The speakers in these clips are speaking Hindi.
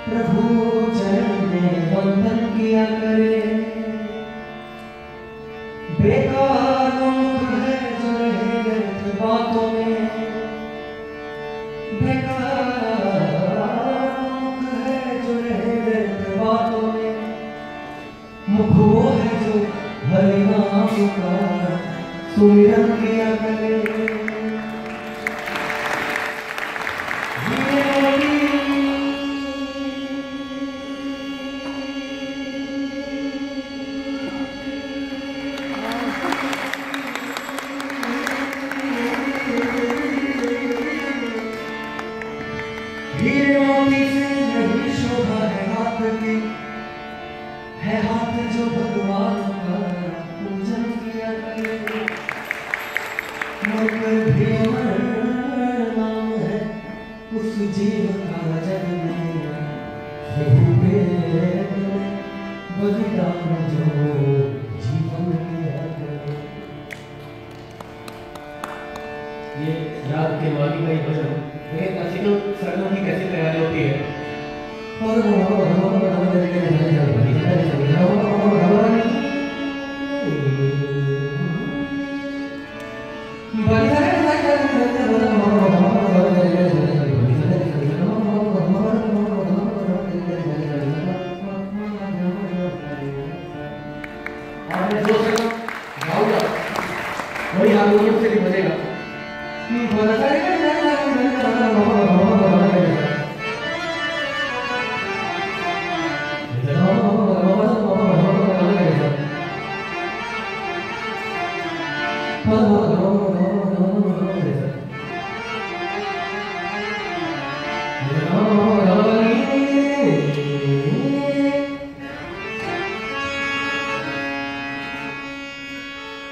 का प्रभु, चरण में वंदन किया करे। बेकार है जो रहे व्यर्थ बातों में। बेकार है जो रहे व्यर्थ बातों में। मुख वो है जो का सुमिरन किया भी नाम है उस जीव का जग में प्रभु के बलिदान जो जीवन ये राग के माली का ही भजन ये क्लासिकल सरगम की कैसे तैयारी होती है Thank you. वही आप लोगों से भी बजेगा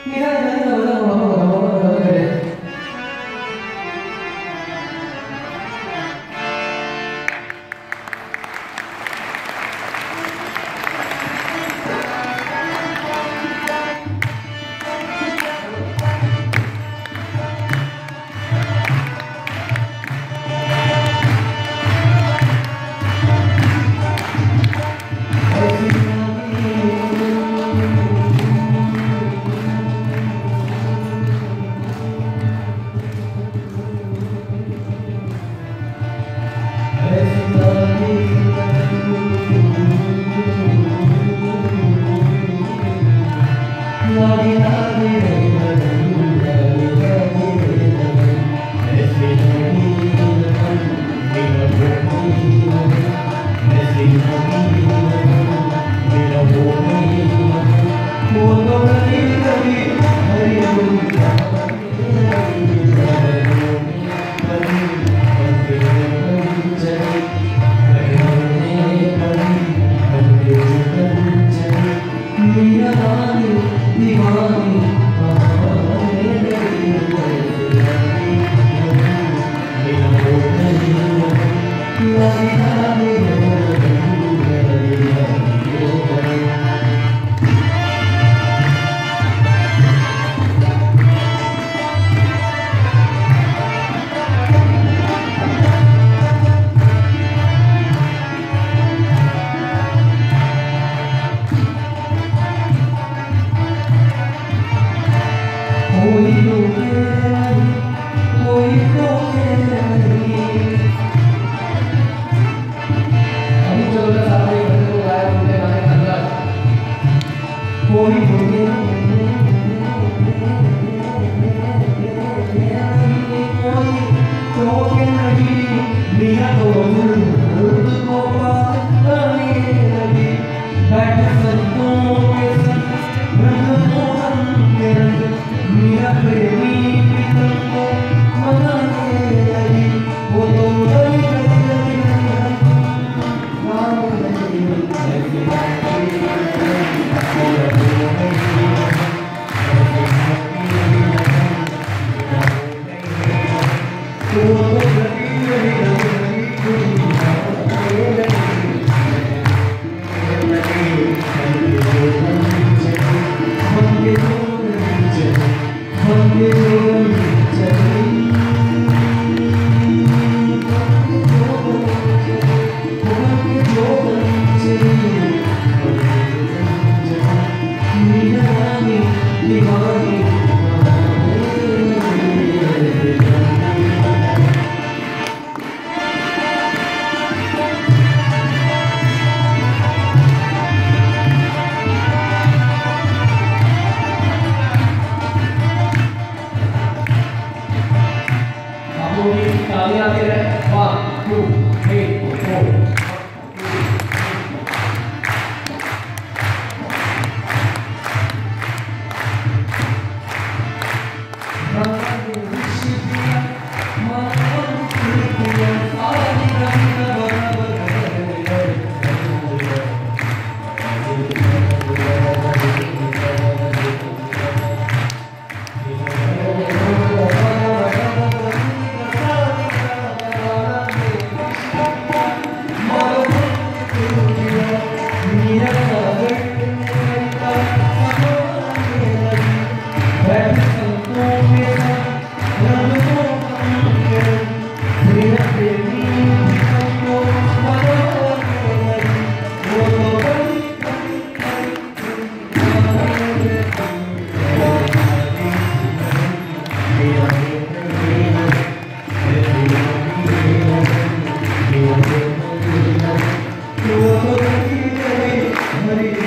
Yeah, yeah, yeah. Hallelujah. Mira como tú, somebody